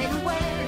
Bags